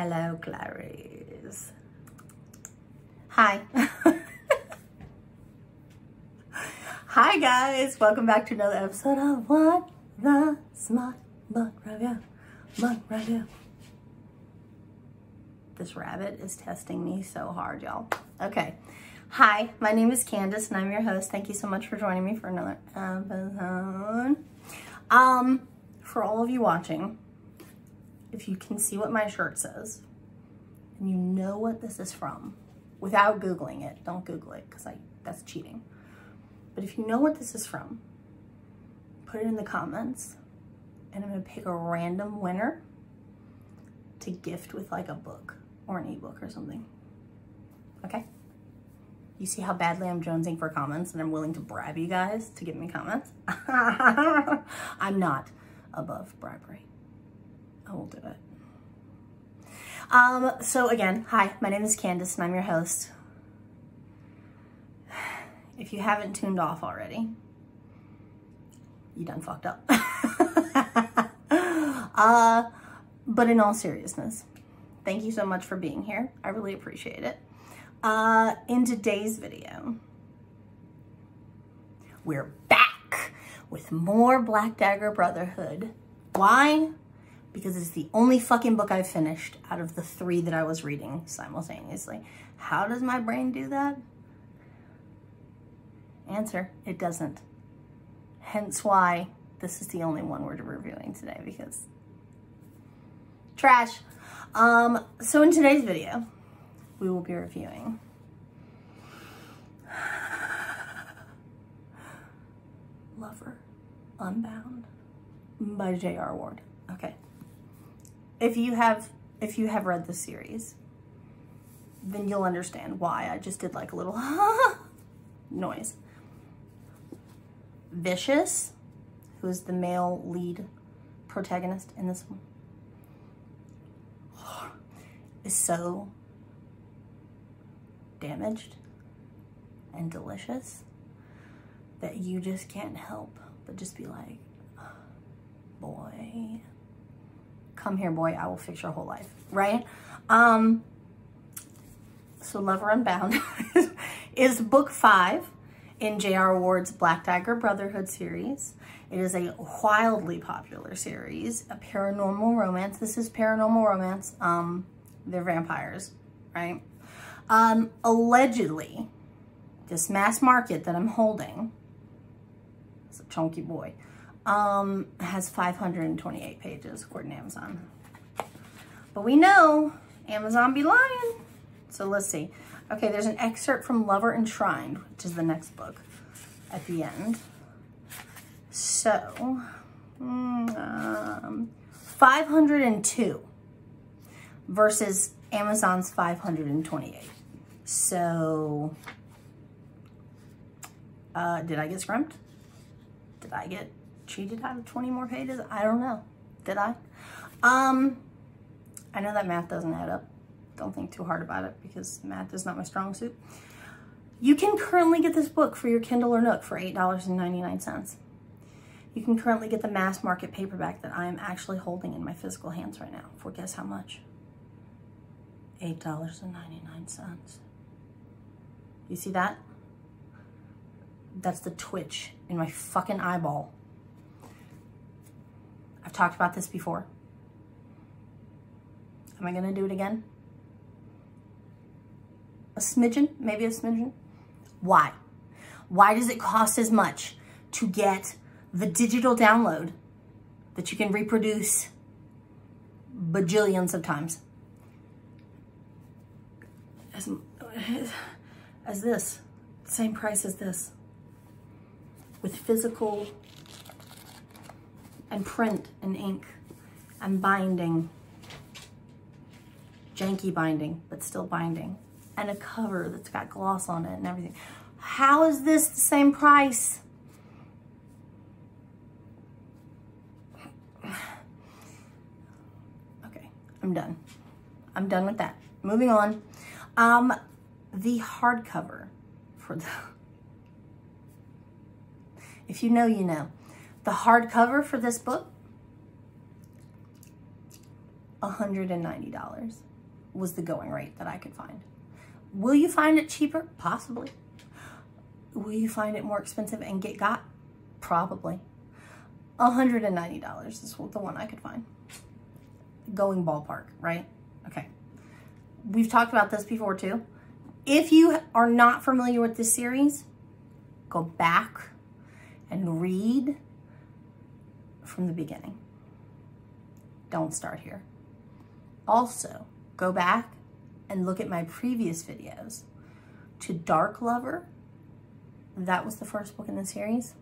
Hello, Clarice. Hi. Hi, guys. Welcome back to another episode of What the Smut Book Review. Book Review. This rabbit is testing me so hard, y'all. Okay. Hi, my name is Candace and I'm your host. Thank you so much for joining me for another episode. Um, for all of you watching, if you can see what my shirt says, and you know what this is from, without Googling it, don't Google it because I that's cheating. But if you know what this is from, put it in the comments and I'm gonna pick a random winner to gift with like a book or an ebook or something. Okay? You see how badly I'm jonesing for comments and I'm willing to bribe you guys to give me comments? I'm not above bribery. I will do it. Um, so again, hi, my name is Candace and I'm your host. If you haven't tuned off already, you done fucked up. uh, but in all seriousness, thank you so much for being here. I really appreciate it. Uh, in today's video, we're back with more Black Dagger Brotherhood. Why? Because it's the only fucking book I've finished out of the three that I was reading simultaneously. How does my brain do that? Answer, it doesn't. Hence why this is the only one we're reviewing today because trash. Um, so in today's video, we will be reviewing Lover Unbound by J.R. Ward. Okay. If you have if you have read the series, then you'll understand why I just did like a little noise. Vicious, who is the male lead protagonist in this one, is so damaged and delicious that you just can't help but just be like, boy, come here, boy, I will fix your whole life, right? Um, so Lover Unbound is book five in J.R. Ward's Black Dagger Brotherhood series. It is a wildly popular series, a paranormal romance. This is paranormal romance. Um, they're vampires, right? Um, allegedly, this mass market that I'm holding, it's a chunky boy, um, has 528 pages according to Amazon. But we know Amazon be lying. So let's see. Okay, there's an excerpt from Lover Enshrined, which is the next book at the end. So, um, 502 versus Amazon's 528. So, uh, did I get scrumped? Did I get cheated out of 20 more pages? I don't know. Did I? Um, I know that math doesn't add up. Don't think too hard about it because math is not my strong suit. You can currently get this book for your Kindle or Nook for $8.99. You can currently get the mass market paperback that I am actually holding in my physical hands right now for guess how much? $8.99. You see that? That's the twitch in my fucking eyeball. I've talked about this before. Am I gonna do it again? A smidgen, maybe a smidgen. Why? Why does it cost as much to get the digital download that you can reproduce bajillions of times? As, as this, same price as this, with physical and print and ink and binding, janky binding, but still binding, and a cover that's got gloss on it and everything. How is this the same price? Okay, I'm done. I'm done with that. Moving on. Um, the hardcover for the, if you know, you know. The hardcover for this book $190 was the going rate that I could find. Will you find it cheaper? Possibly. Will you find it more expensive and get got? Probably. $190 is the one I could find. Going ballpark, right? Okay. We've talked about this before too. If you are not familiar with this series, go back and read from the beginning. Don't start here. Also, go back and look at my previous videos. To Dark Lover, that was the first book in the series.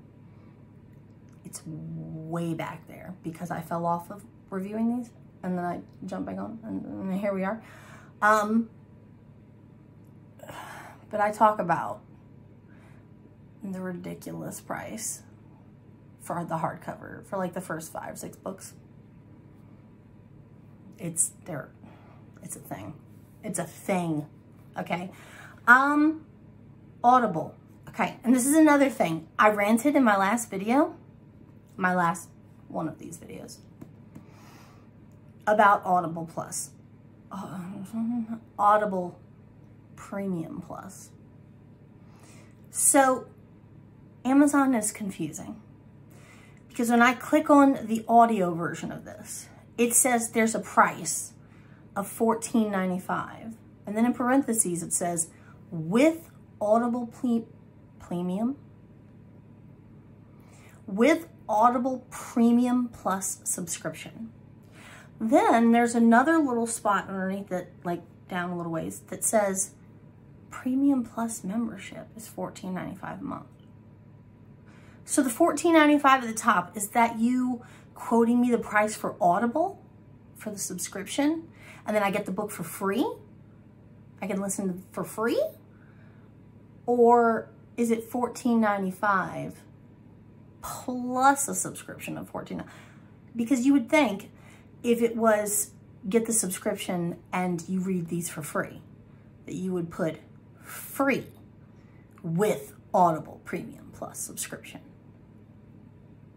It's way back there because I fell off of reviewing these and then I jumped back on and, and here we are. Um, but I talk about the ridiculous price for the hardcover for like the first five, six books. It's there. It's a thing. It's a thing. Okay. Um, Audible. Okay. And this is another thing. I ranted in my last video, my last one of these videos about Audible Plus. Uh, Audible Premium Plus. So Amazon is confusing because when I click on the audio version of this, it says there's a price of $14.95. And then in parentheses, it says with Audible ple Premium, with Audible Premium Plus subscription. Then there's another little spot underneath it, like down a little ways, that says Premium Plus membership is $14.95 a month. So the $14.95 at the top, is that you quoting me the price for Audible for the subscription? And then I get the book for free? I can listen for free? Or is it $14.95 plus a subscription of 14? Because you would think if it was get the subscription and you read these for free, that you would put free with Audible Premium Plus subscription.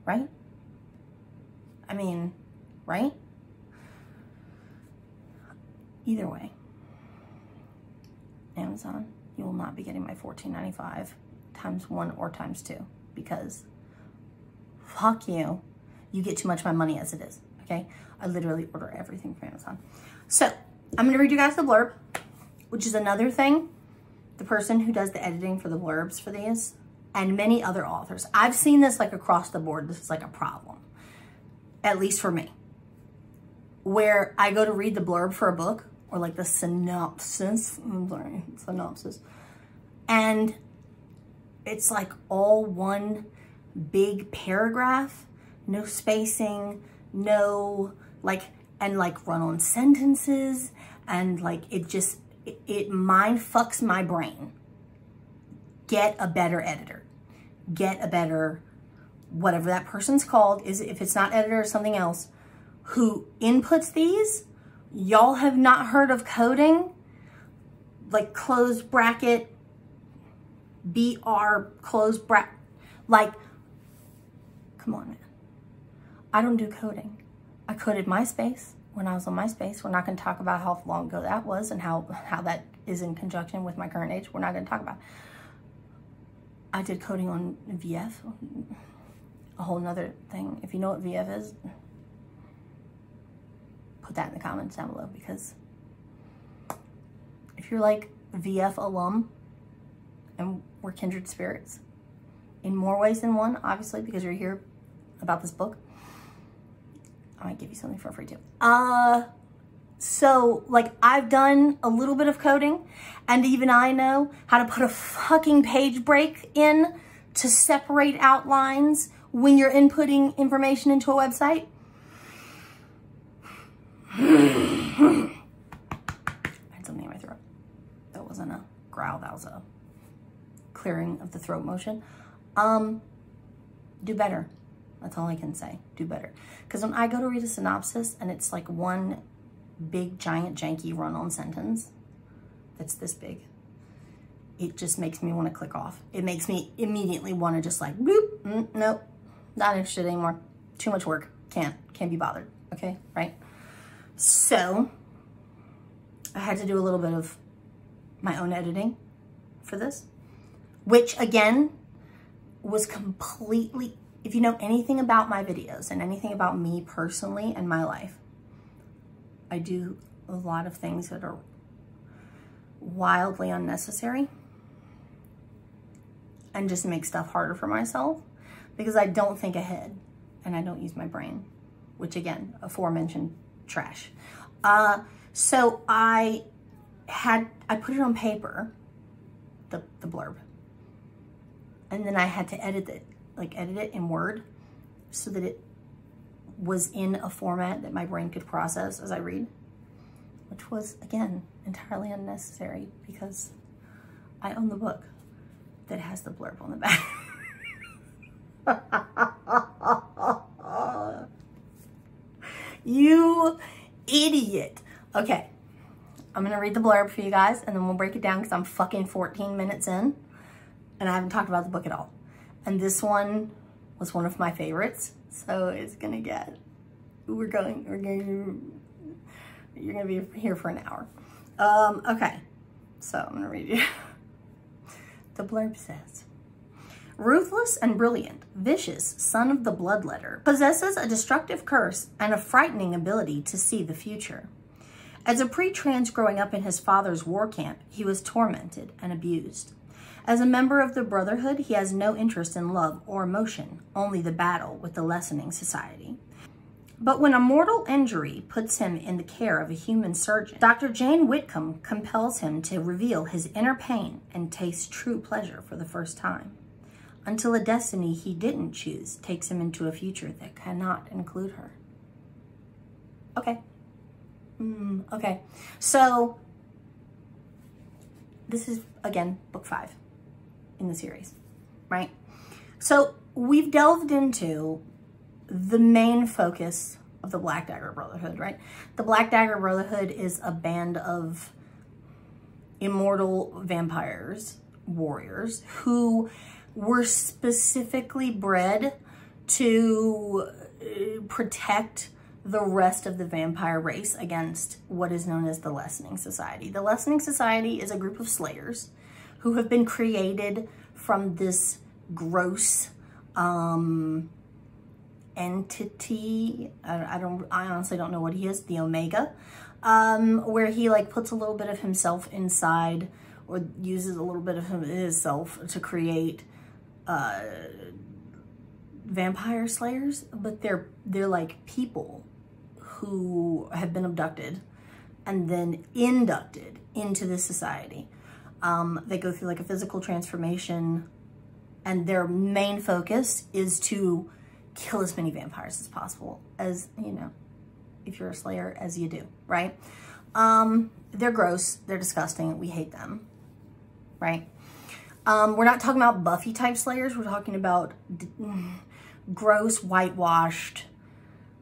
Right? I mean, right? Either way, Amazon, you will not be getting my $14.95 times one or times two because fuck you. You get too much of my money as it is, okay? I literally order everything from Amazon. So I'm gonna read you guys the blurb, which is another thing. The person who does the editing for the blurbs for these and many other authors. I've seen this like across the board. This is like a problem, at least for me. Where I go to read the blurb for a book or like the synopsis, I'm sorry, synopsis, and it's like all one big paragraph, no spacing, no like, and like run on sentences and like it just, it, it mind fucks my brain. Get a better editor. Get a better, whatever that person's called, is if it's not editor or something else, who inputs these, y'all have not heard of coding, like close bracket, BR, close bracket, like, come on, man. I don't do coding. I coded MySpace when I was on MySpace. We're not going to talk about how long ago that was and how, how that is in conjunction with my current age. We're not going to talk about I did coding on VF, a whole nother thing. If you know what VF is, put that in the comments down below because if you're like VF alum and we're kindred spirits in more ways than one, obviously, because you're here about this book, I might give you something for free too. Uh, so like I've done a little bit of coding and even I know how to put a fucking page break in to separate outlines when you're inputting information into a website. I had something in my throat. That wasn't a growl, that was a clearing of the throat motion. Um, do better. That's all I can say. Do better. Because when I go to read a synopsis and it's like one big, giant, janky run-on sentence that's this big, it just makes me want to click off. It makes me immediately want to just like, boop, mm, nope, not interested anymore. Too much work. Can't, can't be bothered. Okay, right? So I had to do a little bit of my own editing for this, which again was completely, if you know anything about my videos and anything about me personally and my life, I do a lot of things that are wildly unnecessary and just make stuff harder for myself because I don't think ahead and I don't use my brain, which again, aforementioned trash. Uh, so I had, I put it on paper, the, the blurb, and then I had to edit it, like edit it in Word so that it was in a format that my brain could process as I read, which was, again, entirely unnecessary because I own the book that has the blurb on the back. you idiot. Okay, I'm gonna read the blurb for you guys and then we'll break it down because I'm fucking 14 minutes in and I haven't talked about the book at all. And this one was one of my favorites. So it's gonna get, we're going, we're going, you're gonna be here for an hour. Um, okay, so I'm gonna read you. the blurb says, Ruthless and brilliant, vicious son of the bloodletter, possesses a destructive curse and a frightening ability to see the future. As a pre-trans growing up in his father's war camp, he was tormented and abused. As a member of the Brotherhood, he has no interest in love or emotion, only the battle with the lessening society. But when a mortal injury puts him in the care of a human surgeon, Dr. Jane Whitcomb compels him to reveal his inner pain and taste true pleasure for the first time until a destiny he didn't choose takes him into a future that cannot include her. Okay. Mm, okay. So, this is, again, book five in the series, right? So, we've delved into the main focus of the Black Dagger Brotherhood, right? The Black Dagger Brotherhood is a band of immortal vampires, warriors, who were specifically bred to uh, protect the rest of the vampire race against what is known as the Lessening Society. The Lessening Society is a group of slayers who have been created from this gross um, entity. I, I, don't, I honestly don't know what he is, the Omega, um, where he like puts a little bit of himself inside or uses a little bit of himself to create uh, vampire slayers, but they're they're like people who have been abducted and then inducted into this society. Um, they go through like a physical transformation and their main focus is to kill as many vampires as possible as, you know, if you're a slayer as you do, right? Um, they're gross, they're disgusting, we hate them, right? Um, we're not talking about Buffy type slayers. We're talking about gross, whitewashed,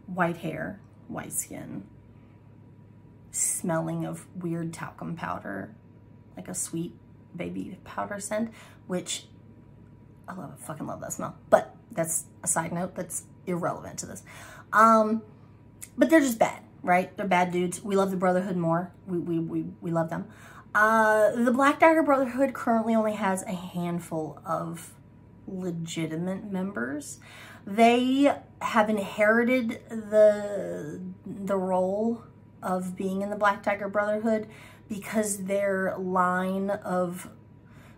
white hair, white skin, smelling of weird talcum powder, like a sweet baby powder scent, which I love, I fucking love that smell. But that's a side note that's irrelevant to this. Um, but they're just bad, right? They're bad dudes. We love the Brotherhood more. We, we, we, we love them. Uh, the Black Dagger Brotherhood currently only has a handful of legitimate members. They have inherited the, the role of being in the Black Dagger Brotherhood because their line of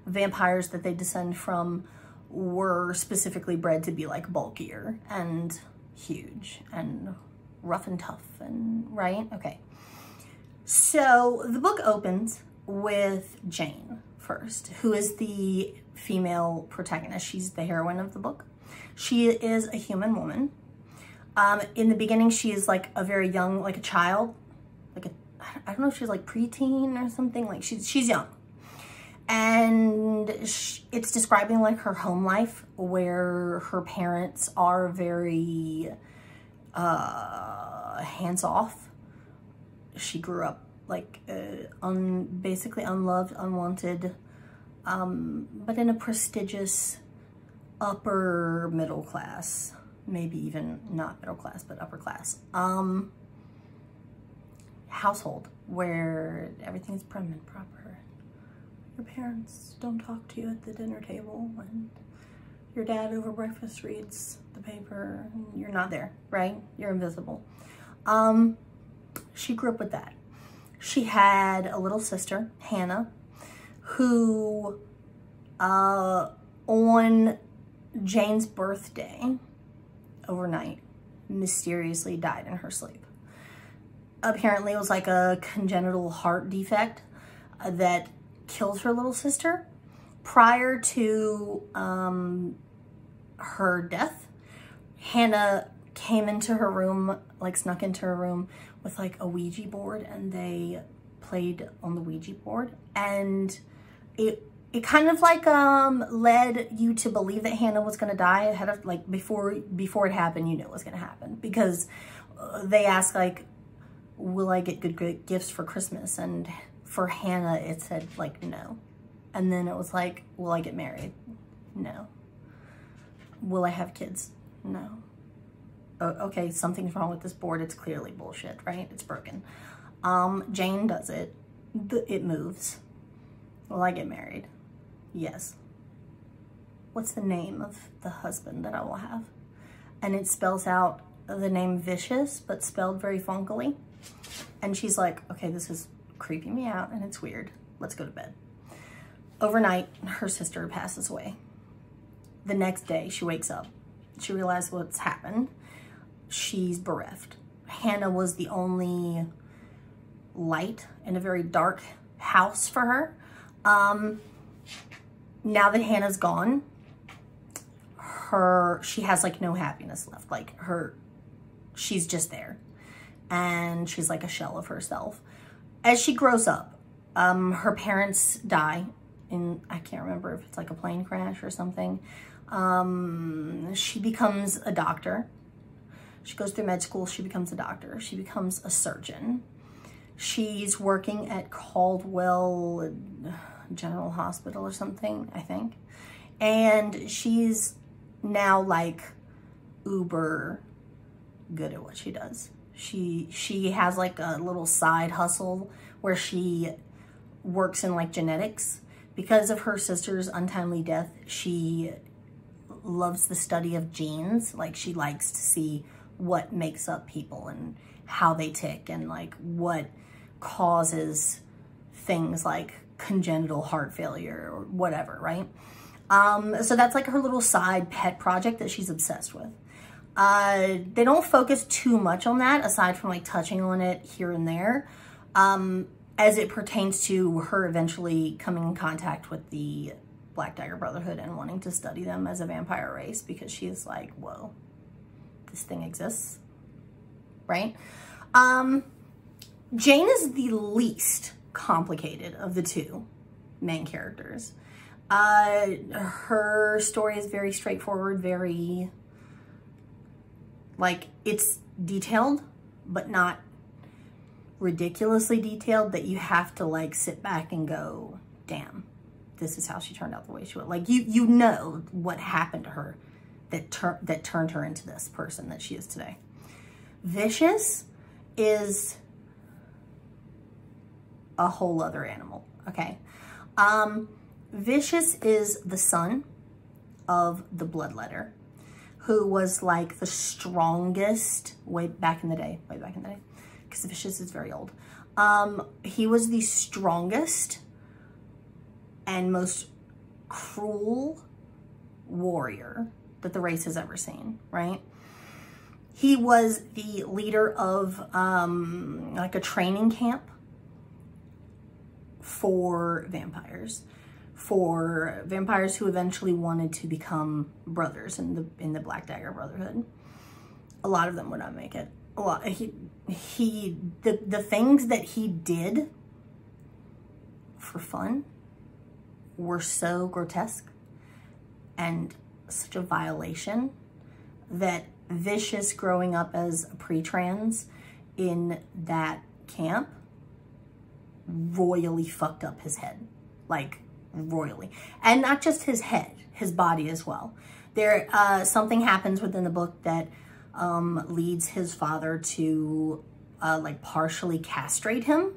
vampires that they descend from were specifically bred to be like bulkier and huge and rough and tough and right? Okay. So the book opens with Jane first, who is the female protagonist. She's the heroine of the book. She is a human woman. Um, in the beginning, she is like a very young, like a child, I don't know if she's like preteen or something, like she's, she's young. And she, it's describing like her home life where her parents are very uh, hands off. She grew up like uh, un, basically unloved, unwanted, um, but in a prestigious upper middle class, maybe even not middle class, but upper class. Um, household where everything's prim and proper. Your parents don't talk to you at the dinner table and your dad over breakfast reads the paper and you're not there, right? You're invisible. Um, she grew up with that. She had a little sister, Hannah, who uh, on Jane's birthday overnight mysteriously died in her sleep. Apparently it was like a congenital heart defect uh, that killed her little sister. Prior to um, her death, Hannah came into her room, like snuck into her room with like a Ouija board and they played on the Ouija board and it it kind of like um led you to believe that Hannah was to die ahead of like before before it happened you knew it was to happen because uh, they asked like will I get good, good gifts for Christmas? And for Hannah it said like no. And then it was like will I get married? No. Will I have kids? No. Okay something's wrong with this board. It's clearly bullshit right? It's broken. Um Jane does it. It moves. Will I get married? Yes. What's the name of the husband that I will have? And it spells out the name Vicious, but spelled very funkily. And she's like, okay, this is creeping me out and it's weird. Let's go to bed. Overnight, her sister passes away. The next day, she wakes up. She realizes what's happened. She's bereft. Hannah was the only light in a very dark house for her. Um, now that Hannah's gone, her, she has like no happiness left. Like her, she's just there. And she's like a shell of herself. As she grows up, um, her parents die in, I can't remember if it's like a plane crash or something. Um, she becomes a doctor. She goes through med school. She becomes a doctor. She becomes a surgeon. She's working at Caldwell General Hospital or something, I think. And she's now like uber good at what she does. She she has like a little side hustle where she works in like genetics. Because of her sister's untimely death, she loves the study of genes. Like she likes to see what makes up people and how they tick and like what causes things like congenital heart failure or whatever, right? Um, so that's like her little side pet project that she's obsessed with. Uh, they don't focus too much on that aside from like touching on it here and there um, as it pertains to her eventually coming in contact with the Black Dagger Brotherhood and wanting to study them as a vampire race because she's like, whoa, this thing exists, right? Um, Jane is the least complicated of the two main characters. Uh, her story is very straightforward, very, like, it's detailed, but not ridiculously detailed that you have to, like, sit back and go, damn, this is how she turned out the way she was. Like, you, you know what happened to her that, tur that turned her into this person that she is today. Vicious is a whole other animal, okay? Um, Vicious is the son of the Bloodletter, who was like the strongest way back in the day, way back in the day, because the Vicious is very old. Um, he was the strongest and most cruel warrior that the race has ever seen, right? He was the leader of um, like a training camp for vampires, for vampires who eventually wanted to become brothers in the in the Black Dagger Brotherhood. A lot of them would not make it. A lot. He he the the things that he did for fun were so grotesque and such a violation that Vicious growing up as a pre-trans in that camp royally fucked up his head. Like, royally. And not just his head, his body as well. There, uh, something happens within the book that um, leads his father to uh, like partially castrate him.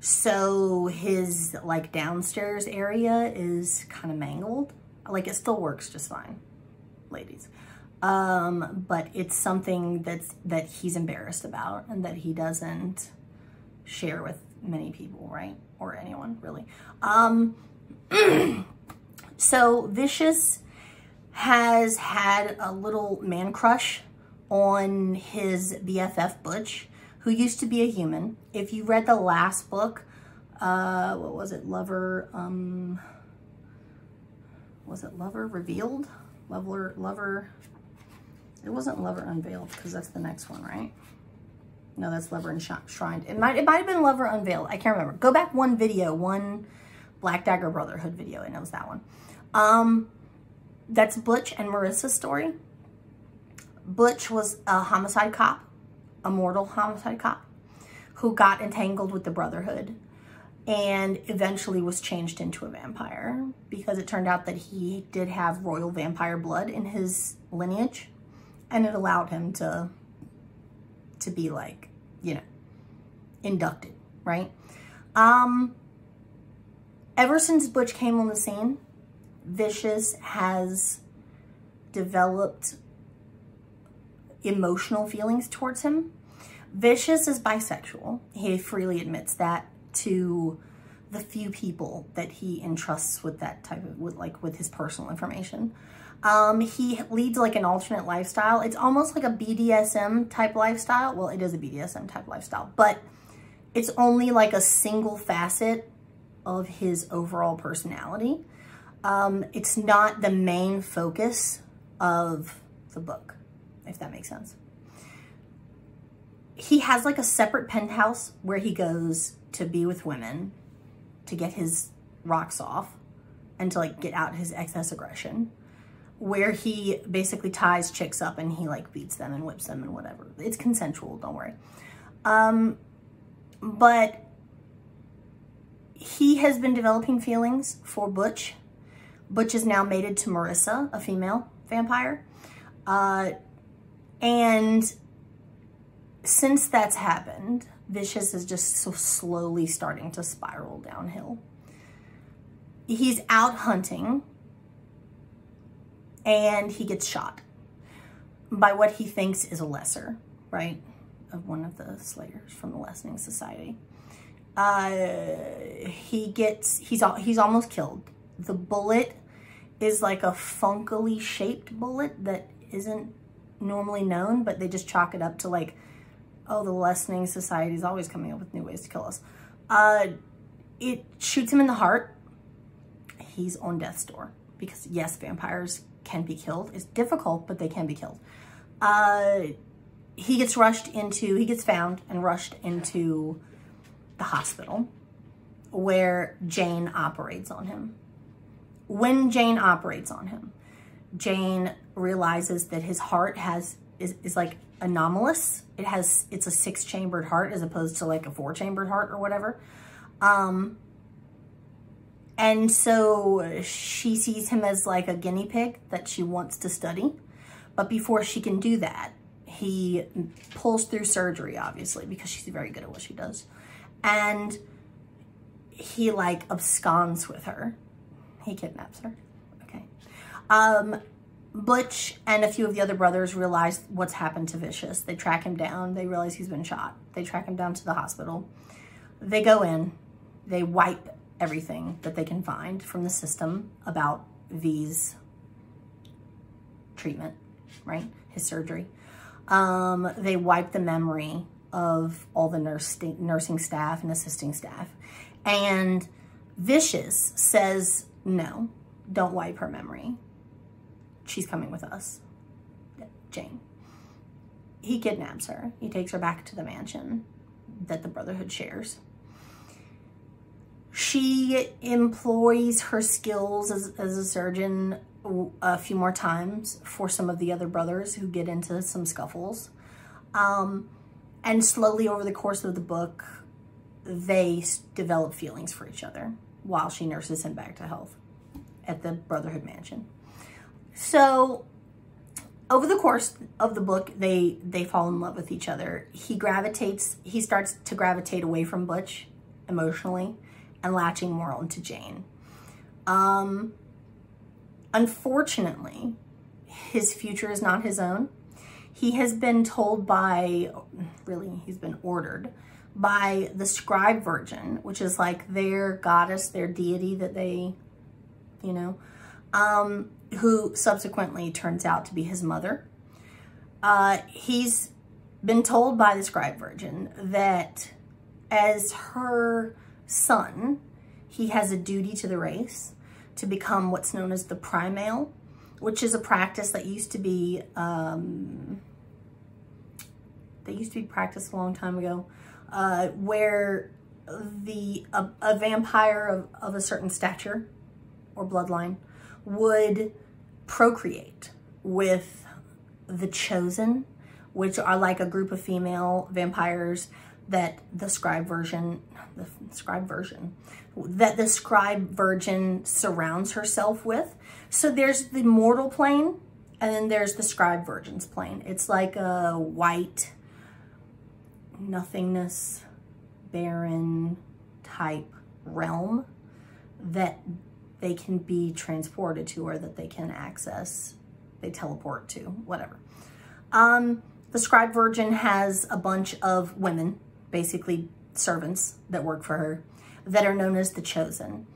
So his like downstairs area is kind of mangled. Like it still works just fine, ladies. Um, but it's something that's that he's embarrassed about and that he doesn't share with many people, right? Or anyone really. Um, so Vicious has had a little man crush on his BFF Butch, who used to be a human. If you read the last book, uh, what was it? Lover, um, was it Lover Revealed? Lover, Lover, it wasn't Lover Unveiled because that's the next one, right? No, that's Lover Enshrined. It might, it might have been Lover Unveiled. I can't remember. Go back one video, one Black Dagger Brotherhood video. I know it's that one. Um, that's Butch and Marissa's story. Butch was a homicide cop, a mortal homicide cop, who got entangled with the Brotherhood and eventually was changed into a vampire because it turned out that he did have royal vampire blood in his lineage and it allowed him to to be like, you know, inducted, right? Um ever since Butch came on the scene, Vicious has developed emotional feelings towards him. Vicious is bisexual. He freely admits that to the few people that he entrusts with that type of, with like with his personal information. Um, he leads like an alternate lifestyle. It's almost like a BDSM type lifestyle. Well, it is a BDSM type lifestyle, but it's only like a single facet of his overall personality. Um, it's not the main focus of the book, if that makes sense. He has like a separate penthouse where he goes to be with women to get his rocks off and to like get out his excess aggression where he basically ties chicks up and he like beats them and whips them and whatever. It's consensual, don't worry. Um, but he has been developing feelings for Butch. Butch is now mated to Marissa, a female vampire. Uh, and since that's happened, Vicious is just so slowly starting to spiral downhill. He's out hunting and he gets shot by what he thinks is a lesser, right? Of one of the slayers from the Lessening Society. Uh, he gets, he's, he's almost killed. The bullet is like a funkily shaped bullet that isn't normally known, but they just chalk it up to like, oh, the Lessening Society is always coming up with new ways to kill us. Uh, it shoots him in the heart. He's on death's door because yes, vampires can be killed. It's difficult, but they can be killed. Uh, he gets rushed into, he gets found and rushed into the hospital where Jane operates on him. When Jane operates on him, Jane realizes that his heart has is, is like anomalous. It has, it's a six chambered heart as opposed to like a four chambered heart or whatever. Um, and so she sees him as like a guinea pig that she wants to study. But before she can do that, he pulls through surgery, obviously, because she's very good at what she does. And he like absconds with her. He kidnaps her. Okay. Um, Butch and a few of the other brothers realize what's happened to Vicious. They track him down. They realize he's been shot. They track him down to the hospital. They go in. They wipe everything that they can find from the system about V's treatment, right? His surgery. Um, they wipe the memory of all the nurse nursing staff and assisting staff. And Vicious says, no, don't wipe her memory. She's coming with us, Jane. He kidnaps her. He takes her back to the mansion that the Brotherhood shares. She employs her skills as, as a surgeon a few more times for some of the other brothers who get into some scuffles. Um, and slowly over the course of the book, they develop feelings for each other while she nurses him back to health at the Brotherhood Mansion. So over the course of the book, they they fall in love with each other. He gravitates, he starts to gravitate away from Butch emotionally and latching more onto Jane. Um, unfortunately, his future is not his own. He has been told by, really, he's been ordered by the scribe virgin, which is like their goddess, their deity that they, you know, um, who subsequently turns out to be his mother. Uh, he's been told by the scribe virgin that as her son, he has a duty to the race to become what's known as the primale, which is a practice that used to be, um, that used to be practiced a long time ago, uh, where the a, a vampire of, of a certain stature or bloodline would procreate with the chosen, which are like a group of female vampires that the scribe version, the scribe version, that the scribe virgin surrounds herself with. So there's the mortal plane and then there's the scribe virgin's plane. It's like a white nothingness, barren type realm that they can be transported to or that they can access, they teleport to, whatever. Um, the scribe virgin has a bunch of women, basically servants that work for her, that are known as the chosen.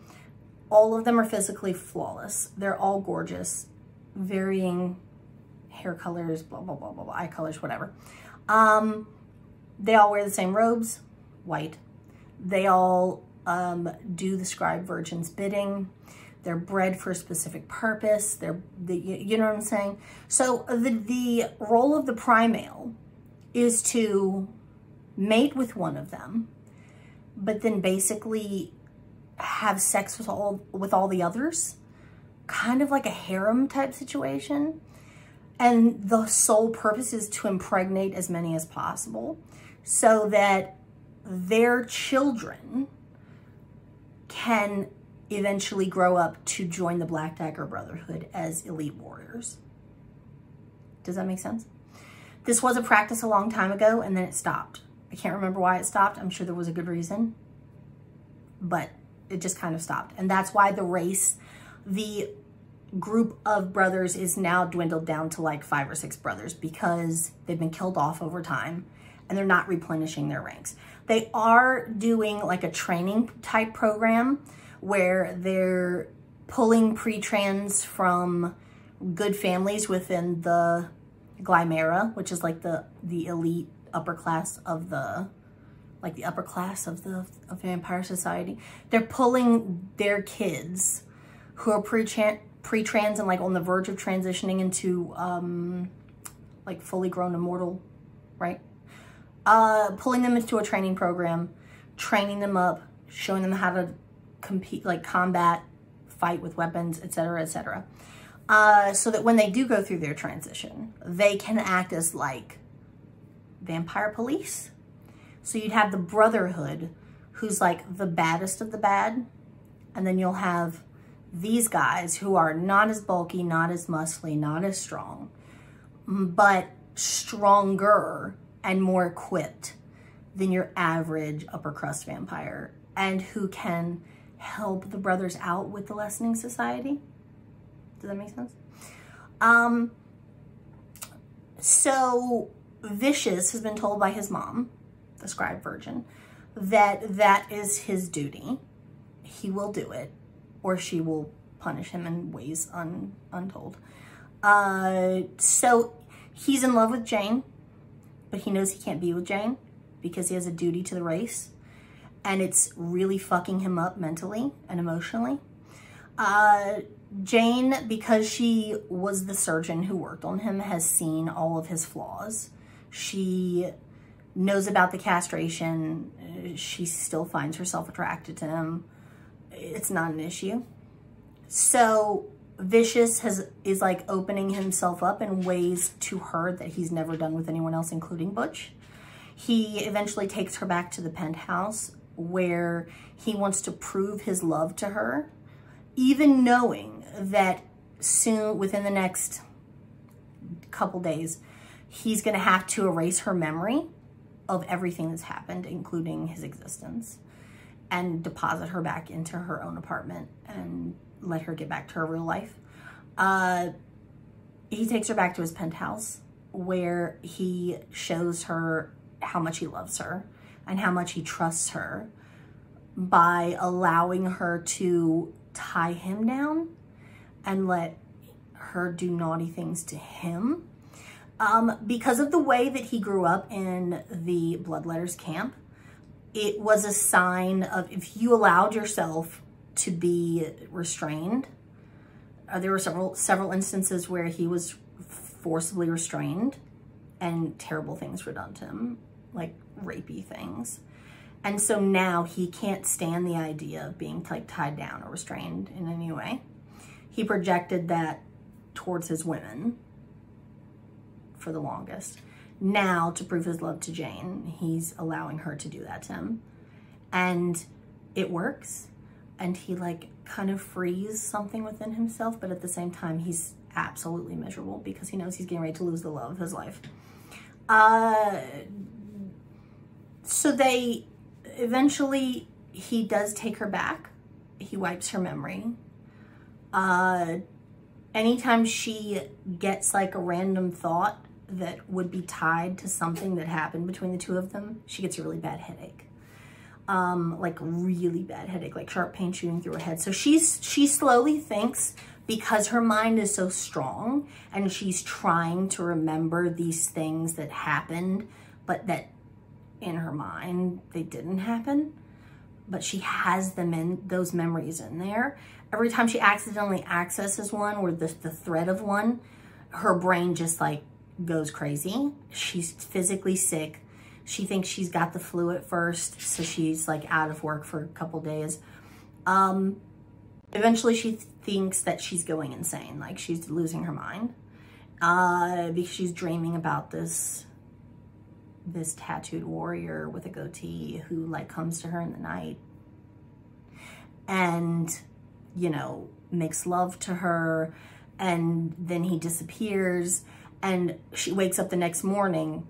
All of them are physically flawless. They're all gorgeous, varying hair colors, blah, blah, blah, blah, blah eye colors, whatever. Um, they all wear the same robes, white. They all um, do the scribe virgin's bidding. They're bred for a specific purpose. They're, the, you know what I'm saying? So the, the role of the primale is to mate with one of them, but then basically have sex with all, with all the others. Kind of like a harem type situation. And the sole purpose is to impregnate as many as possible so that their children can eventually grow up to join the Black Dagger Brotherhood as elite warriors. Does that make sense? This was a practice a long time ago and then it stopped. I can't remember why it stopped. I'm sure there was a good reason, but it just kind of stopped. And that's why the race, the group of brothers is now dwindled down to like five or six brothers because they've been killed off over time and they're not replenishing their ranks. They are doing like a training type program where they're pulling pre-trans from good families within the Glymera, which is like the, the elite upper class of the, like the upper class of the of Vampire Society. They're pulling their kids who are pre-trans pre and like on the verge of transitioning into um, like fully grown immortal, right? Uh, pulling them into a training program, training them up, showing them how to compete, like combat, fight with weapons, etc., etc. Uh, so that when they do go through their transition, they can act as like vampire police. So you'd have the Brotherhood, who's like the baddest of the bad, and then you'll have these guys who are not as bulky, not as muscly, not as strong, but stronger and more equipped than your average upper crust vampire and who can help the brothers out with the lessening society. Does that make sense? Um, so Vicious has been told by his mom, the scribe virgin, that that is his duty. He will do it or she will punish him in ways un, untold. Uh, so he's in love with Jane but he knows he can't be with Jane because he has a duty to the race and it's really fucking him up mentally and emotionally. Uh, Jane, because she was the surgeon who worked on him, has seen all of his flaws. She knows about the castration. She still finds herself attracted to him. It's not an issue. So Vicious has is like opening himself up in ways to her that he's never done with anyone else, including Butch. He eventually takes her back to the penthouse where he wants to prove his love to her, even knowing that soon, within the next couple days, he's going to have to erase her memory of everything that's happened, including his existence, and deposit her back into her own apartment and let her get back to her real life. Uh, he takes her back to his penthouse where he shows her how much he loves her and how much he trusts her by allowing her to tie him down and let her do naughty things to him. Um, because of the way that he grew up in the Bloodletters camp, it was a sign of if you allowed yourself to be restrained, uh, there were several several instances where he was forcibly restrained and terrible things were done to him, like rapey things. And so now he can't stand the idea of being like tied down or restrained in any way. He projected that towards his women for the longest. Now, to prove his love to Jane, he's allowing her to do that to him. And it works. And he like kind of frees something within himself, but at the same time, he's absolutely miserable because he knows he's getting ready to lose the love of his life. Uh, so they eventually, he does take her back. He wipes her memory. Uh, anytime she gets like a random thought that would be tied to something that happened between the two of them, she gets a really bad headache. Um, like really bad headache, like sharp pain shooting through her head. So she's she slowly thinks because her mind is so strong and she's trying to remember these things that happened, but that in her mind they didn't happen. But she has them in those memories in there. Every time she accidentally accesses one or the, the thread of one, her brain just like goes crazy. She's physically sick. She thinks she's got the flu at first, so she's like out of work for a couple days. Um, eventually she thinks that she's going insane, like she's losing her mind. Uh, because she's dreaming about this this tattooed warrior with a goatee who like comes to her in the night and you know makes love to her and then he disappears and she wakes up the next morning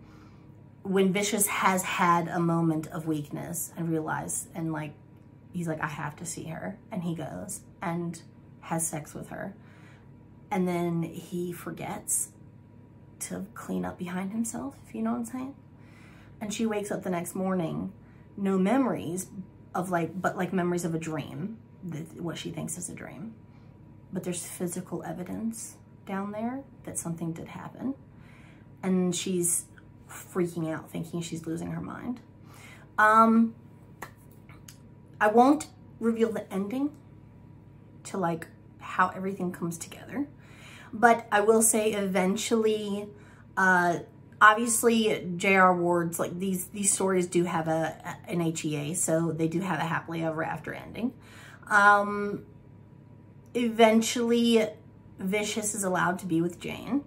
when Vishous has had a moment of weakness and realize and like he's like I have to see her and he goes and has sex with her. And then he forgets to clean up behind himself if you know what I'm saying? And she wakes up the next morning no memories of like but like memories of a dream that what she thinks is a dream. But there's physical evidence down there that something did happen. And she's freaking out, thinking she's losing her mind. Um, I won't reveal the ending to like how everything comes together. But I will say eventually, uh, obviously J.R. Ward's like these, these stories do have a, an HEA, so they do have a happily ever after ending. Um, eventually Vishous is allowed to be with Jane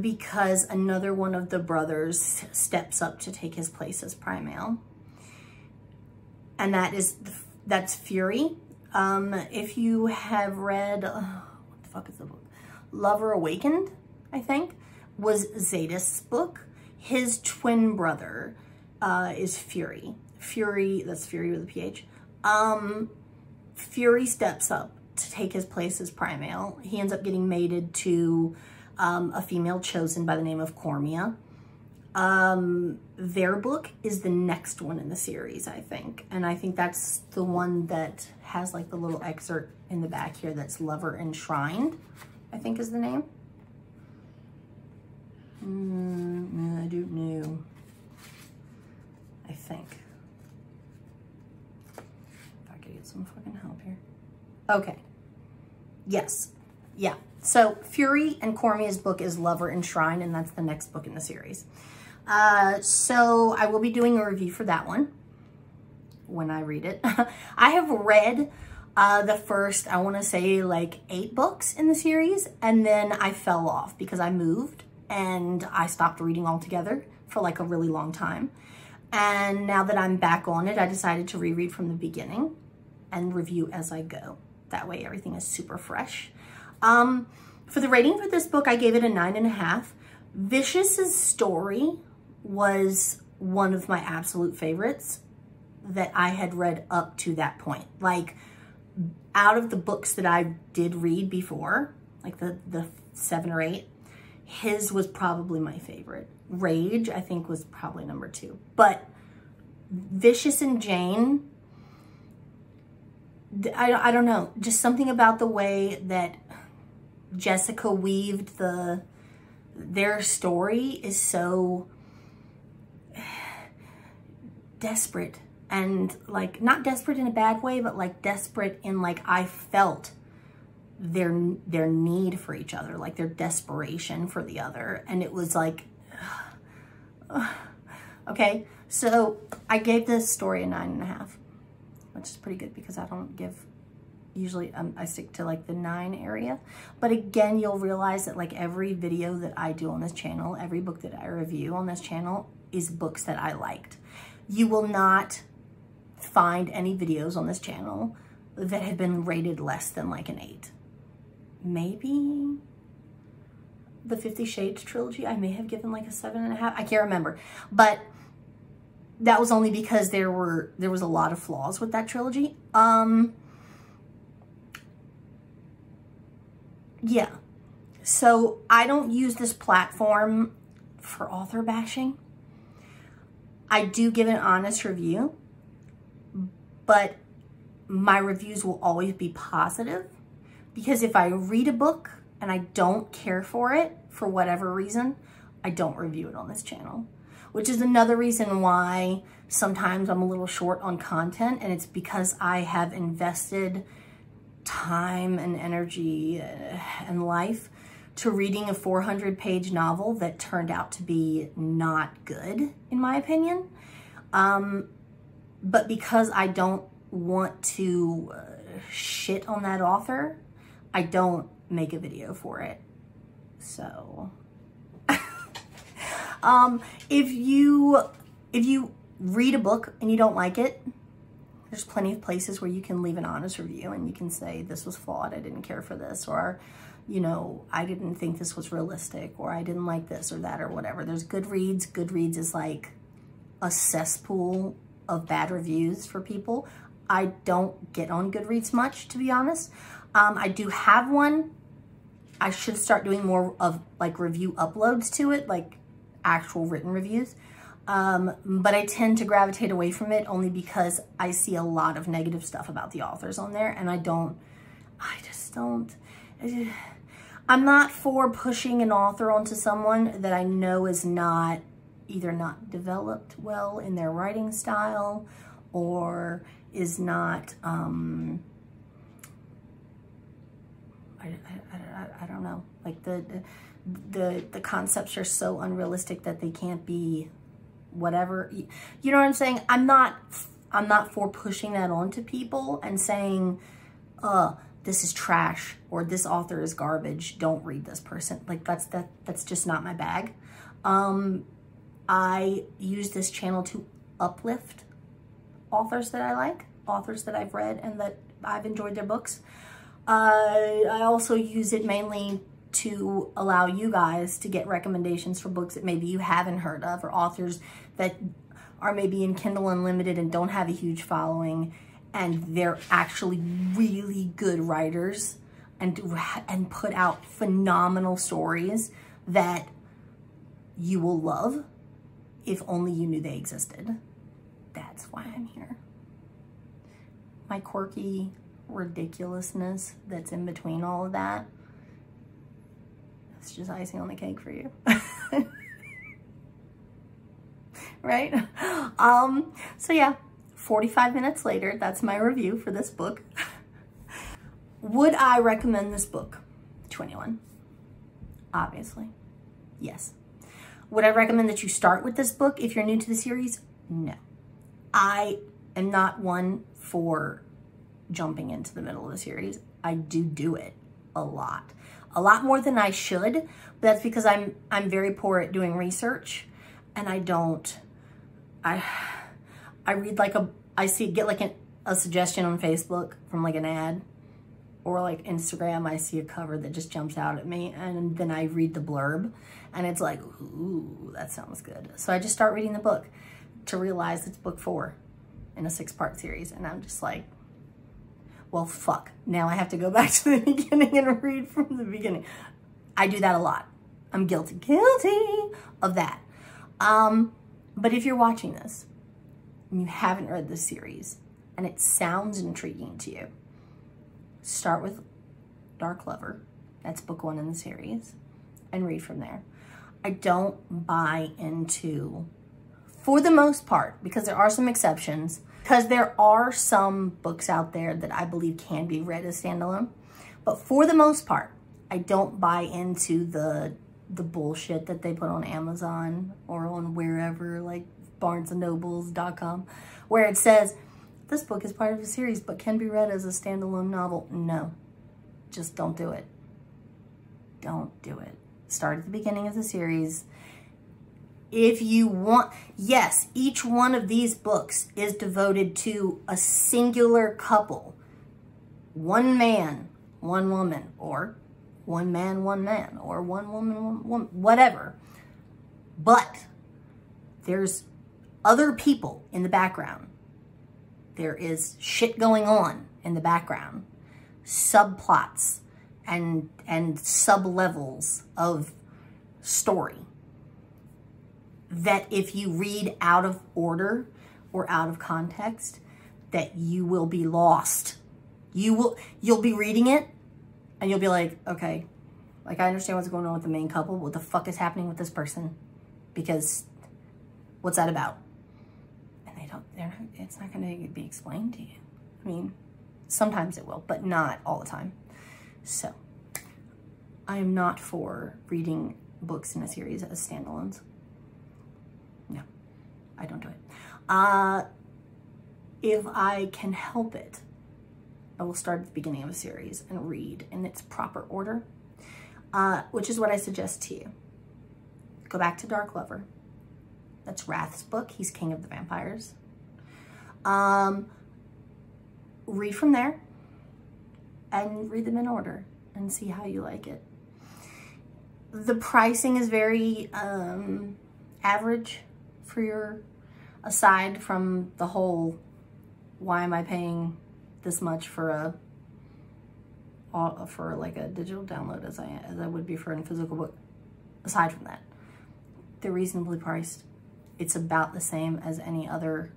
because another one of the brothers steps up to take his place as Primale. And that is, that's Phury. Um, if you have read, uh, what the fuck is the book? Lover Awakened, I think, was Zsadist's book. His twin brother uh, is Phury. Phury, that's Phury with a PH. Um, Phury steps up to take his place as Primale. He ends up getting mated to um, a female chosen by the name of Cormia. Um, their book is the next one in the series, I think. And I think that's the one that has like the little excerpt in the back here that's Lover Enshrined, I think is the name. Mm, I don't know. I think. If I could get some fucking help here. Okay. Yes. Yeah. So Phury and Cormia's book is Lover Enshrined, and that's the next book in the series. Uh, so I will be doing a review for that one when I read it. I have read uh, the first, I want to say like eight books in the series, and then I fell off because I moved and I stopped reading altogether for like a really long time. And now that I'm back on it, I decided to reread from the beginning and review as I go. That way everything is super fresh. Um, for the rating for this book, I gave it a nine and a half. Vishous's story was one of my absolute favorites that I had read up to that point. Like out of the books that I did read before, like the, the seven or eight, his was probably my favorite. Rhage, I think, was probably number two. But Vishous and Jane, I, I don't know, just something about the way that Jessica weaved the their story is so desperate and like not desperate in a bad way but like desperate in like I felt their their need for each other like their desperation for the other. And it was like okay. So I gave this story a nine and a half which is pretty good because I don't give usually um, I stick to like the nine area. But again, you'll realize that like every video that I do on this channel, every book that I review on this channel is books that I liked. You will not find any videos on this channel that have been rated less than like an eight. Maybe the Fifty Shades trilogy, I may have given like a seven and a half. I can't remember. But that was only because there were there was a lot of flaws with that trilogy. Um yeah. So I don't use this platform for author bashing. I do give an honest review, but my reviews will always be positive because if I read a book and I don't care for it for whatever reason, I don't review it on this channel, which is another reason why sometimes I'm a little short on content and it's because I have invested time and energy uh, and life to reading a 400 page novel that turned out to be not good, in my opinion. Um, but because I don't want to uh, shit on that author, I don't make a video for it. So, um, if you, if you read a book and you don't like it, there's plenty of places where you can leave an honest review and you can say, this was flawed, I didn't care for this, or, you know, I didn't think this was realistic, or I didn't like this or that or whatever. There's Goodreads. Goodreads is like a cesspool of bad reviews for people. I don't get on Goodreads much, to be honest. Um, I do have one. I should start doing more of like review uploads to it, like actual written reviews. Um, but I tend to gravitate away from it only because I see a lot of negative stuff about the authors on there and I don't, I just don't, I'm not for pushing an author onto someone that I know is not either not developed well in their writing style or is not, um, I, I, I, I don't know, like the, the, the concepts are so unrealistic that they can't be whatever. You know what I'm saying? I'm not, I'm not for pushing that onto people and saying, uh, this is trash or this author is garbage. Don't read this person. Like that's, that, that's just not my bag. Um, I use this channel to uplift authors that I like, authors that I've read and that I've enjoyed their books. Uh, I also use it mainly to allow you guys to get recommendations for books that maybe you haven't heard of or authors that are maybe in Kindle Unlimited and don't have a huge following and they're actually really good writers and and put out phenomenal stories that you will love if only you knew they existed. That's why I'm here. My quirky ridiculousness that's in between all of that it's just icing on the cake for you. right? Um, so yeah, 45 minutes later, that's my review for this book. Would I recommend this book to anyone? Obviously, yes. Would I recommend that you start with this book if you're new to the series? No. I am not one for jumping into the middle of the series. I do do it a lot a lot more than I should, but that's because I'm I'm very poor at doing research and I don't I I read like a I see get like an, a suggestion on Facebook from like an ad or like Instagram, I see a cover that just jumps out at me and then I read the blurb and it's like, ooh, that sounds good. So I just start reading the book to realize it's book four in a six part series. And I'm just like, well, fuck. Now I have to go back to the beginning and read from the beginning. I do that a lot. I'm guilty, guilty of that. Um, but if you're watching this and you haven't read this series and it sounds intriguing to you, start with Dark Lover. That's book one in the series and read from there. I don't buy into, for the most part, because there are some exceptions, because there are some books out there that I believe can be read as standalone. But for the most part, I don't buy into the the bullshit that they put on Amazon or on wherever, like barnesandnobles.com, where it says, this book is part of a series but can be read as a standalone novel. No, just don't do it. Don't do it. Start at the beginning of the series. If you want, yes, each one of these books is devoted to a singular couple. One man, one woman, or one man, one man, or one woman, one woman, whatever. But there's other people in the background. There is shit going on in the background, subplots and and sub-levels of story that if you read out of order or out of context, that you will be lost. You will you'll be reading it and you'll be like, okay, like I understand what's going on with the main couple. What the fuck is happening with this person? Because what's that about? And they don't, they're not, it's not going to be explained to you. I mean, sometimes it will, but not all the time. So, I am not for reading books in a series as standalones. I don't do it. Uh, if I can help it, I will start at the beginning of a series and read in its proper order, uh, which is what I suggest to you. Go back to Dark Lover. That's Wrath's book. He's king of the vampires. Um, read from there and read them in order and see how you like it. The pricing is very um, average your, aside from the whole, why am I paying this much for a, for like a digital download as I, as I would be for a physical book. Aside from that, they're reasonably priced. It's about the same as any other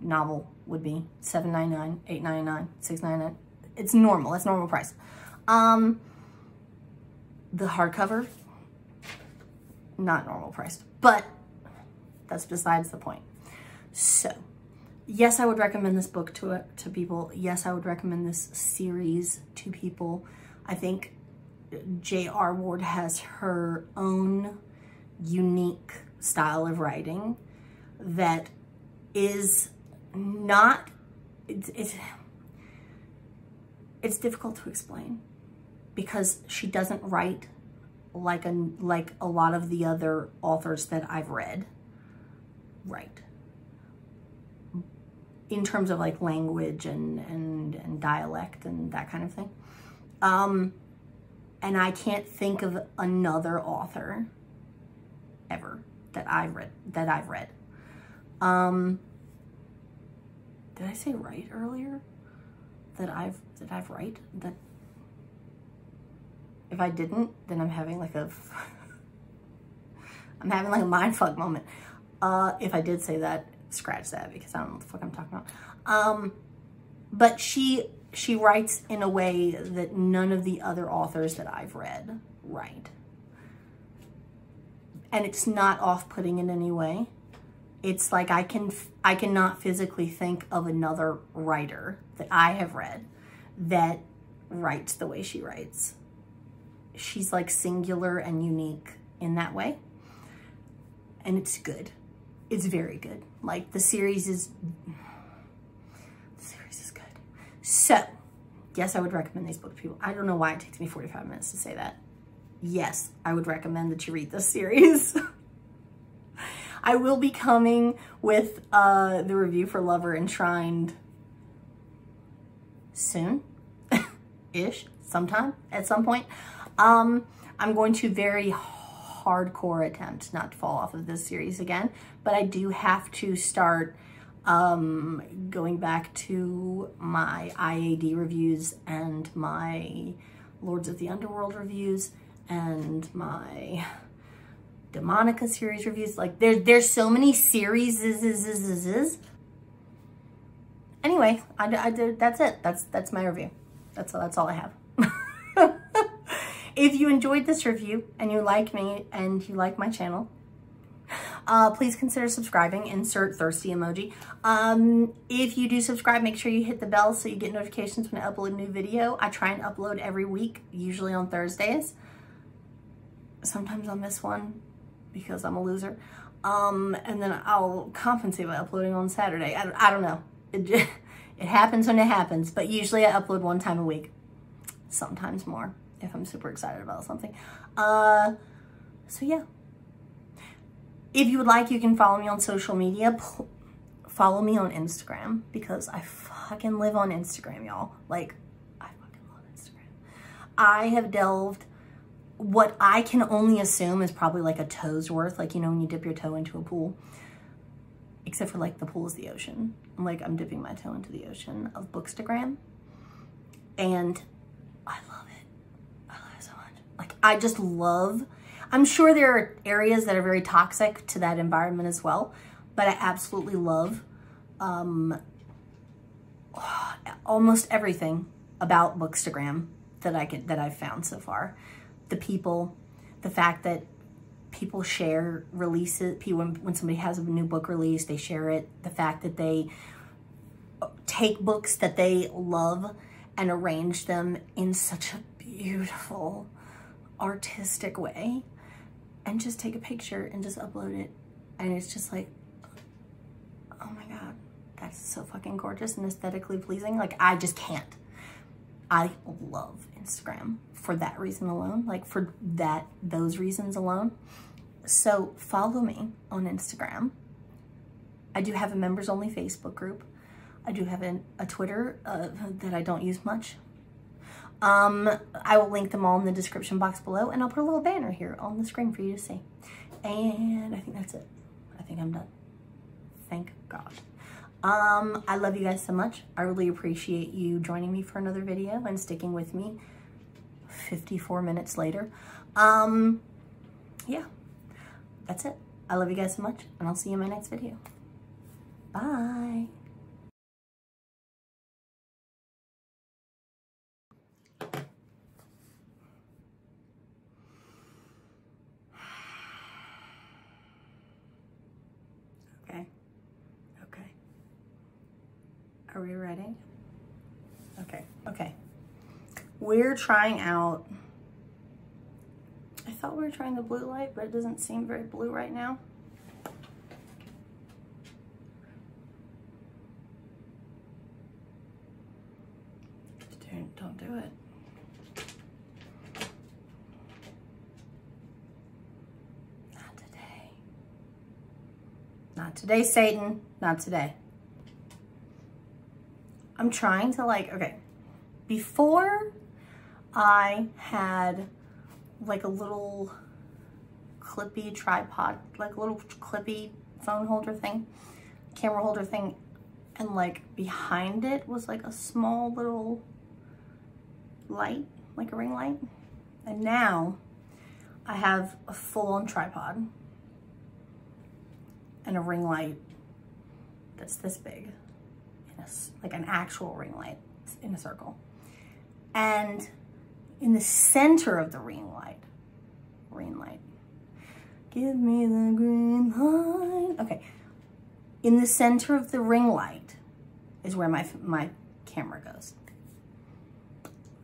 novel would be $7.99, $8.99, $6.99. It's normal. It's normal price. Um, the hardcover, not normal priced, but that's besides the point. So, yes, I would recommend this book to, to people. Yes, I would recommend this series to people. I think J.R. Ward has her own unique style of writing that is not, it's, it's, it's difficult to explain because she doesn't write like a, like a lot of the other authors that I've read write in terms of like language and, and, and dialect and that kind of thing. Um, and I can't think of another author ever that I've read, that I've read. Um, did I say right earlier? That I've, that I've right? That if I didn't, then I'm having like a, I'm having like a mind fuck moment. Uh, if I did say that, scratch that because I don't know what the fuck I'm talking about. Um, but she, she writes in a way that none of the other authors that I've read write. And it's not off-putting in any way it's like I can I cannot physically think of another writer that I have read that writes the way she writes. She's like singular and unique in that way. And it's good. It's very good. Like the series is the series is good. So, yes, I would recommend these books to people. I don't know why it takes me 45 minutes to say that. Yes, I would recommend that you read this series. I will be coming with uh, the review for Lover Enshrined soon. ish sometime at some point. Um, I'm going to very hardcore attempt not to fall off of this series again, but I do have to start um, going back to my IAD reviews and my Lords of the Underworld reviews and my Demonica series reviews. Like there, there's so many series. Anyway, I, I did, that's it. That's, that's my review. That's all, that's all I have. If you enjoyed this review and you like me and you like my channel, uh, please consider subscribing, insert thirsty emoji. Um, if you do subscribe, make sure you hit the bell so you get notifications when I upload a new video. I try and upload every week, usually on Thursdays. Sometimes I'll miss one because I'm a loser. Um, and then I'll compensate by uploading on Saturday. I, I don't know. It, it happens when it happens, but usually I upload one time a week. Sometimes more if I'm super excited about something. Uh, so yeah. If you would like, you can follow me on social media. follow me on Instagram because I fucking live on Instagram, y'all. Like, I fucking love Instagram. I have delved what I can only assume is probably like a toe's worth, like, you know, when you dip your toe into a pool, except for like the pool is the ocean. I'm like, I'm dipping my toe into the ocean of Bookstagram. And I love it. I love it so much. Like, I just love I'm sure there are areas that are very toxic to that environment as well, but I absolutely love um, almost everything about Bookstagram that I could that I've found so far. The people, the fact that people share releases, when, when somebody has a new book release, they share it. The fact that they take books that they love and arrange them in such a beautiful artistic way and just take a picture and just upload it. And it's just like, oh my God, that's so fucking gorgeous and aesthetically pleasing. Like I just can't. I love Instagram for that reason alone, like for that, those reasons alone. So follow me on Instagram. I do have a members only Facebook group. I do have an, a Twitter uh, that I don't use much, um, I will link them all in the description box below and I'll put a little banner here on the screen for you to see. And I think that's it. I think I'm done. Thank God. Um, I love you guys so much. I really appreciate you joining me for another video and sticking with me 54 minutes later. Um, yeah, that's it. I love you guys so much and I'll see you in my next video. Bye. Are we ready? Okay, okay. We're trying out, I thought we were trying the blue light, but it doesn't seem very blue right now. Don't, don't do it. Not today. Not today, Satan. Not today. I'm trying to like, okay, before I had like a little clippy tripod, like a little clippy phone holder thing, camera holder thing, and like behind it was like a small little light, like a ring light. And now I have a full-on tripod and a ring light that's this big like an actual ring light in a circle. And in the center of the ring light, ring light, give me the green light. Okay, in the center of the ring light is where my, my camera goes.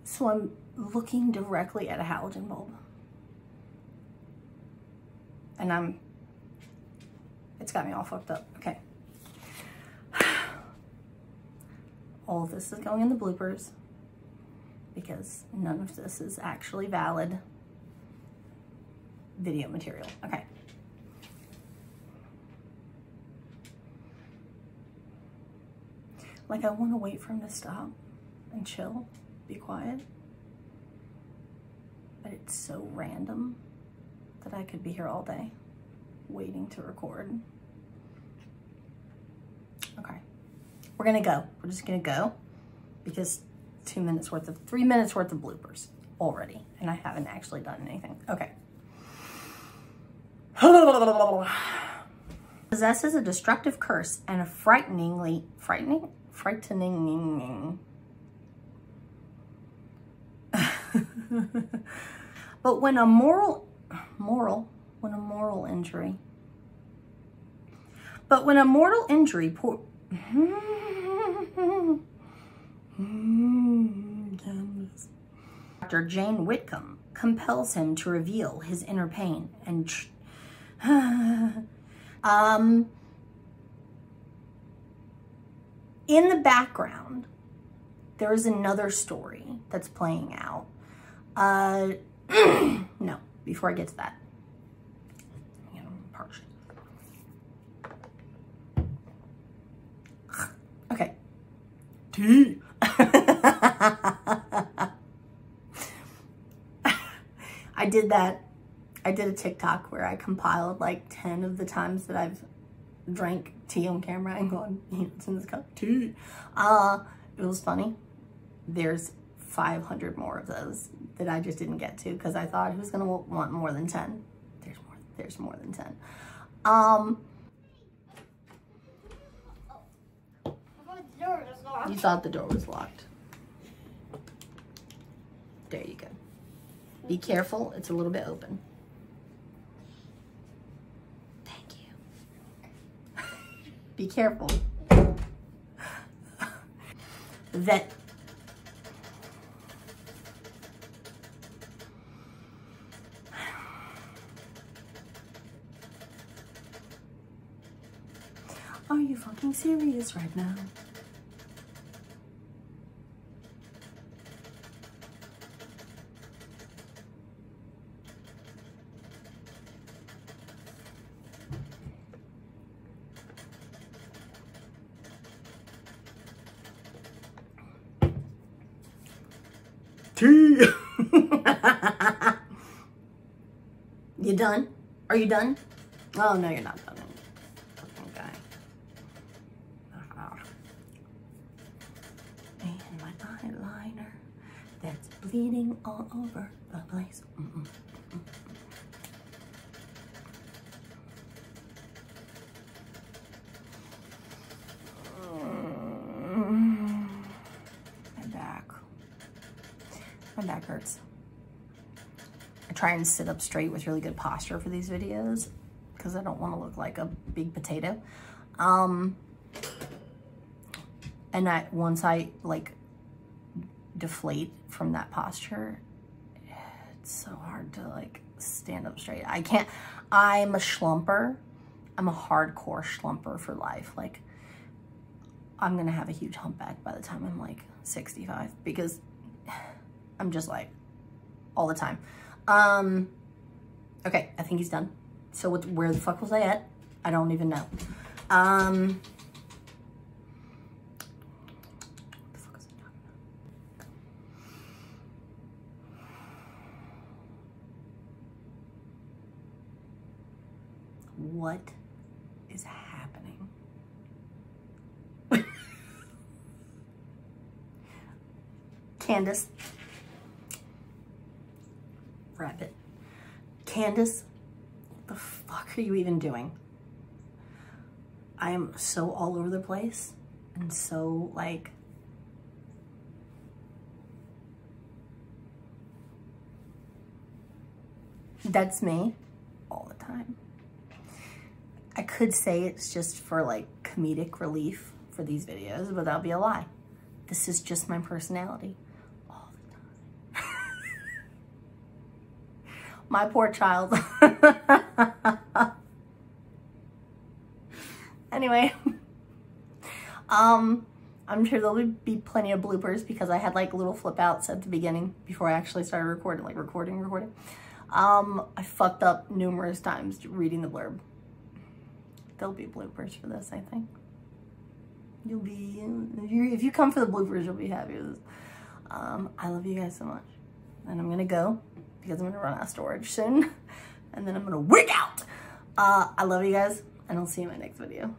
So I'm looking directly at a halogen bulb. And I'm, it's got me all fucked up. Okay. All of this is going in the bloopers because none of this is actually valid video material. Okay. Like I want to wait for him to stop and chill, be quiet. but it's so random that I could be here all day waiting to record. Okay, we're gonna go. We're just gonna go because two minutes worth of, three minutes worth of bloopers already, and I haven't actually done anything. Okay. Possesses a destructive curse and a frighteningly, frightening? Frightening. but when a moral, moral, when a moral injury, but when a mortal injury, Dr. Jane Whitcomb compels him to reveal his inner pain and um, in the background, there is another story that's playing out. Uh, no, before I get to that, Okay. Tea. I did that. I did a TikTok where I compiled like 10 of the times that I've drank tea on camera and gone, it's in this cup, tea. Uh, it was funny. There's 500 more of those that I just didn't get to because I thought who's gonna want more than 10? There's more, there's more than 10. Um, you thought the door was locked. There you go. Be careful, it's a little bit open. Thank you. Be careful. that Are you fucking serious right now? Tea. You done? Are you done? Oh, no, you're not done. Okay. And my eyeliner that's bleeding all over the place. Mm -mm. My back hurts. I try and sit up straight with really good posture for these videos because I don't want to look like a big potato. Um, and I, once I like deflate from that posture, it's so hard to like stand up straight. I can't, I'm a schlumper. I'm a hardcore schlumper for life. Like I'm going to have a huge humpback by the time I'm like 65 because I'm just like all the time. Um, okay, I think he's done. So what, where the fuck was I at? I don't even know. Um, what is happening? Candace, Rabbit. Candace, what the fuck are you even doing? I am so all over the place and so like that's me all the time. I could say it's just for like comedic relief for these videos, but that'll be a lie. This is just my personality. My poor child. anyway, um, I'm sure there'll be plenty of bloopers because I had like little flip outs at the beginning before I actually started recording, like recording, recording. Um, I fucked up numerous times reading the blurb. There'll be bloopers for this, I think. You'll be, if you come for the bloopers, you'll be happy with this. Um, I love you guys so much. And I'm gonna go because I'm gonna run out of storage soon and then I'm gonna wig out. Uh, I love you guys and I'll see you in my next video.